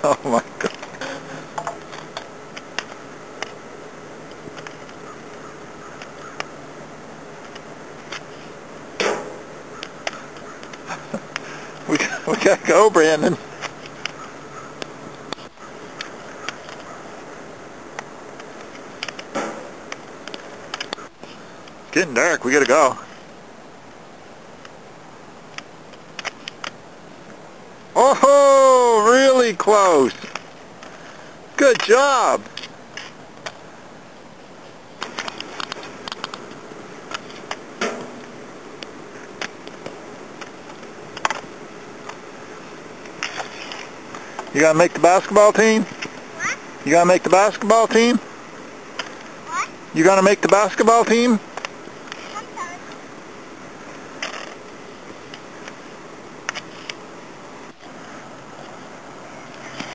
oh my god. we, we gotta go, Brandon. It's getting dark, we gotta go. Oh! -ho! Close. Good job. You gonna make the basketball team? What? You gonna make the basketball team? What? You gonna make the basketball team?